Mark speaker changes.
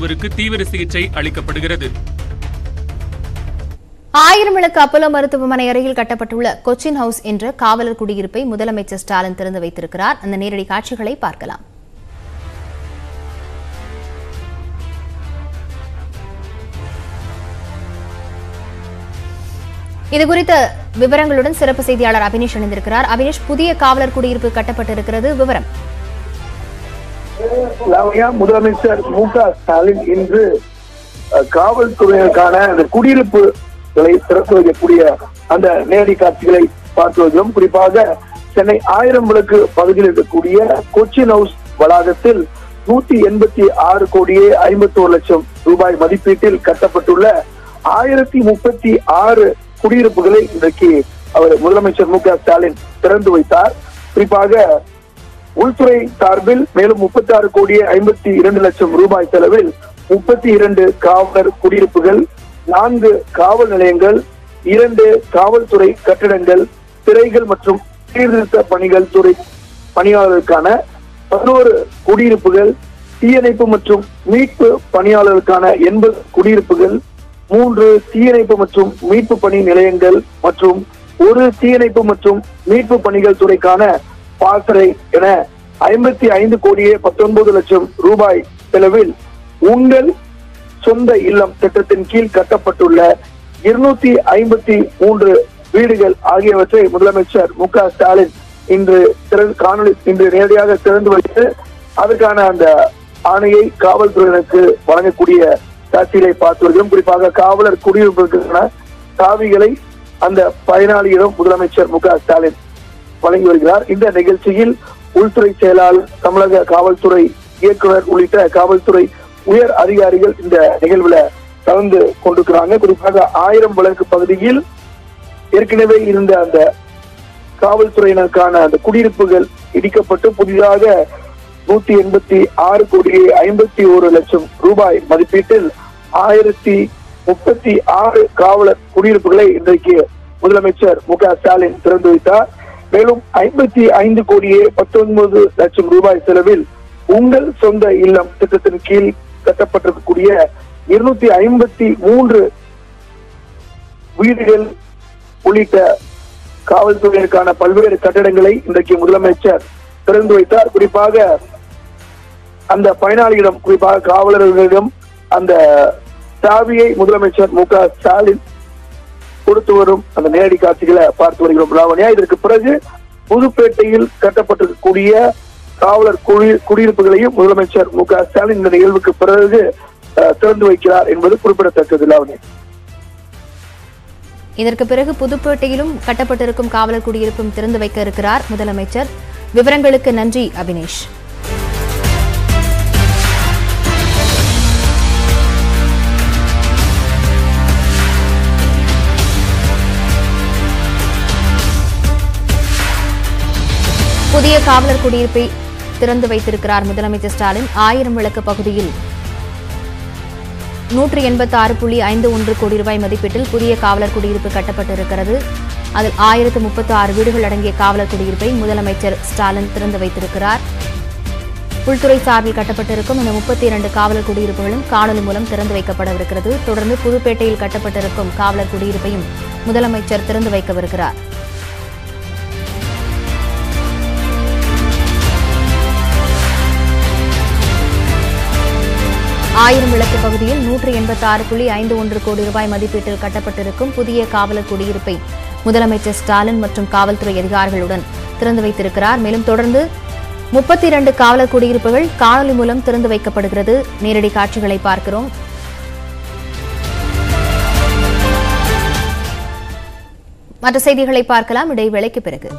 Speaker 1: ஒருவருக்கு தீவிர சிகிச்சை அளிக்கப்படுகிறது.
Speaker 2: ஆயிரம் விளக்கு அப்போலோ மருத்துவமனை அருகில் கட்டப்பட்டுள்ள கொச்சின் ஹவுஸ் என்ற காவலர் குடியிருப்பை முதலமைச்சர் ஸ்டாலின் திறந்து வைத்திருக்கிறார். அந்த நேரடி காட்சிகளை பார்க்கலாம். இதுகுறித்த விவரங்களுடன் சிறப்பு செய்தியாளர் அபினேஷ் இணைந்திருக்கிறார். அபினேஷ் புதிய காவலர் குடியிருப்பு கட்டப்பட்டிருக்கிறது. விவரம்.
Speaker 3: லாவண்யா முதலமைச்சர் மு க ஸ்டாலின் இன்று காவல்துறையினருக்கான அந்த குடியிருப்புகளை திறந்து வைக்கக்கூடிய அந்த நேரடி காட்சிகளை பார்த்து வருகிறோம். குறிப்பாக சென்னை ஆயிரம் விளக்கு பகுதியில் இருக்கக்கூடிய கொச்சின் ஹவுஸ் வளாகத்தில் நூத்தி எண்பத்தி ஆறு கோடியே ஐம்பத்தோரு லட்சம் ரூபாய் மதிப்பீட்டில் கட்டப்பட்டுள்ள ஆயிரத்தி முப்பத்தி ஆறு குடியிருப்புகளை இன்றைக்கு அவர் முதலமைச்சர் மு க ஸ்டாலின் திறந்து வைத்தார். குறிப்பாக உள்துறை சார்பில் மேலும் முப்பத்தி ஆறு கோடியே ஐம்பத்தி இரண்டு லட்சம் ரூபாய் செலவில் முப்பத்தி இரண்டு காவலர் குடியிருப்புகள் நான்கு காவல் நிலையங்கள் இரண்டு காவல்துறை கட்டிடங்கள் சிறைகள் மற்றும் சீர்திருத்த பணிகள் துறை பணியாளர்களுக்கான பதினோரு குடியிருப்புகள் தீயணைப்பு மற்றும் மீட்பு பணியாளர்களுக்கான எண்பது குடியிருப்புகள் மூன்று தீயணைப்பு மற்றும் மீட்பு பணி நிலையங்கள் மற்றும் ஒரு தீயணைப்பு மற்றும் மீட்பு பணிகள் துறைக்கான பாசறை என ஐம்பத்தி ஐந்து கோடியே பத்தொன்பது லட்சம் ரூபாய் செலவில் உங்கள் சொந்த இல்லம் திட்டத்தின் கீழ் கட்டப்பட்டுள்ள இருநூத்தி ஐம்பத்தி மூன்று வீடுகள் ஆகியவற்றை முதலமைச்சர் மு க ஸ்டாலின் இன்று திறன் காணொலி இன்று நேரடியாக திறந்து வைத்து அதற்கான அந்த ஆணையை காவல்துறையினருக்கு வழங்கக்கூடிய காட்சிகளை பார்த்து வருகிறோம். குறிப்பாக காவலர் குடியிருப்பிற்கான சாவிகளை அந்த பயனாளியிடம் முதலமைச்சர் மு க ஸ்டாலின் வழங்கி வருகிறார். இந்த நிகழ்ச்சியில் உள்துறை செயலாளர் தமிழக காவல்துறை இயக்குனர் உள்ளிட்ட காவல்துறை உயர் அதிகாரிகள் இந்த நிகழ்வுல கலந்து கொண்டிருக்கிறாங்க. குறிப்பாக ஆயிரம் விளக்கு பகுதியில் ஏற்கனவே இருந்த அந்த காவல்துறையினருக்கான அந்த குடியிருப்புகள் இடிக்கப்பட்டு புதிதாக நூத்தி எண்பத்தி ஆறு கோடியே ஐம்பத்தி ஒரு லட்சம் ரூபாய் மதிப்பீட்டில் ஆயிரத்தி முப்பத்தி ஆறு காவலர் குடியிருப்புகளை இன்றைக்கு முதலமைச்சர் மு க ஸ்டாலின் திறந்து வைத்தார். மேலும் ஐம்பத்தி ஐந்து கோடியே பத்தொன்பது லட்சம் ரூபாய் செலவில் உங்கள் சொந்த இல்லம் திட்டத்தின் கீழ் கட்டப்பட்டிருக்கக்கூடிய இருநூத்தி ஐம்பத்தி மூன்று வீடுகள் உள்ளிட்ட காவல்துறையினருக்கான பல்வேறு கட்டடங்களை இன்றைக்கு முதலமைச்சர் திறந்து வைத்தார். குறிப்பாக அந்த பயனாளியிடம் குறிப்பாக காவலர்களிடம் அந்த சாவியை முதலமைச்சர் மு க ஸ்டாலின் கொடுத்து வரும் அந்த நேரடி காட்சிகளை பார்த்து வருகிறோம் லாவண்யா இதற்கு பிறகு புதுப்பேட்டையில் கட்டப்பட்டிருக்கக்கூடிய காவலர் குடி குடியிருப்புகளையும் முதலமைச்சர் மு க ஸ்டாலின் இந்த நிகழ்வுக்கு பிறகு திறந்து வைக்கிறார் என்பது குறிப்பிடத்தக்கது லாவண்யா
Speaker 2: இதற்கு பிறகு புதுப்பேட்டையிலும் கட்டப்பட்டிருக்கும் காவலர் குடியிருப்பும் திறந்து வைக்க இருக்கிறார் முதலமைச்சர். விவரங்களுக்கு நன்றி அபினேஷ். புதிய காவலர் குடியிருப்பை திறந்து வைத்திருக்கிறார் முதலமைச்சர் ஸ்டாலின். ஆயிரம் விளக்கு பகுதியில் நூற்றி எண்பத்தி ஆறு புள்ளி ஐந்து ஒன்று கோடி ரூபாய் மதிப்பீட்டில் புதிய காவலர் குடியிருப்பு கட்டப்பட்டிருக்கிறது. அதில் ஆயிரத்து முப்பத்து ஆறு வீடுகள் அடங்கிய காவலர் குடியிருப்பை முதலமைச்சர் ஸ்டாலின் திறந்து வைத்திருக்கிறார். உள்துறை சார்பில் கட்டப்பட்டிருக்கும் இந்த முப்பத்தி இரண்டு காவலர் குடியிருப்புகளும் காணொலி மூலம் திறந்து வைக்கப்படவிருக்கிறது. தொடர்ந்து புதுப்பேட்டையில் கட்டப்பட்டிருக்கும் காவலர் குடியிருப்பையும் முதலமைச்சர் திறந்து வைக்கவிருக்கிறார். ஆயிரம் விளக்கு பகுதியில் நூற்று எண்பத்தி ஆறு புள்ளி ஐந்து ஒன்று கோடி ரூபாய் மதிப்பீட்டில் கட்டப்பட்டிருக்கும் புதிய காவலர் குடியிருப்பை முதலமைச்சர் ஸ்டாலின் மற்றும் காவல்துறை அதிகாரிகளுடன் திறந்து வைத்திருக்கிறார். மேலும் தொடர்ந்து முப்பத்தி இரண்டு காவலர் குடியிருப்புகள் காணொலி மூலம் திறந்து வைக்கப்படுகிறது. நேரடி காட்சிகளை பார்க்கிறோம். மற்ற செய்திகளை பார்க்கலாம். இடைவேளைக்கு பிறகு.